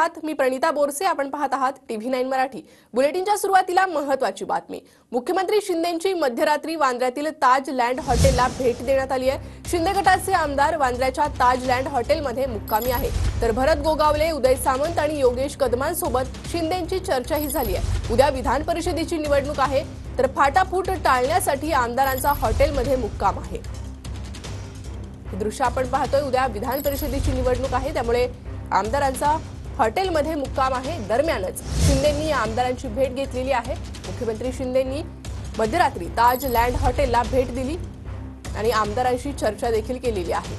सुप्रभात मी प्रणिता बोरसे. आपण पाहत आहात टीव्ही नाईन मराठी. बुलेटिनच्या सुरुवातीला महत्वाची बातमी. मुख्यमंत्री शिंदेची मध्यरात्री वांद्र्यातील ताज लँड हॉटेलला भेट देण्यात आली आहे. शिंदे गटाचे आमदार वांद्र्याच्या ताज लँड हॉटेलमध्ये मुक्कामी आहे. तर भरत गोगावले उदय सामंत आणि योगेश कदमांसोबत शिंदेची चर्चाही झाली आहे. उद्या विधान परिषदेची निवडणूक आहे. तर फाटाफूट टाळण्यासाठी आमदारांचा हॉटेलमध्ये मुक्काम आहे. दृश्य आपण पाहतोय. उद्या विधान परिषदेची निवडणूक आहे. त्यामुळे आमदारांचा हॉटेलमध्ये मुक्काम आहे दरम्यानच. शिंदेंनी या आमदारांची भेट घेतलेली आहे. मुख्यमंत्री शिंदेंनी मध्यरात्री ताज लँड हॉटेलला भेट दिली आणि आमदारांशी चर्चा देखील केलेली आहे.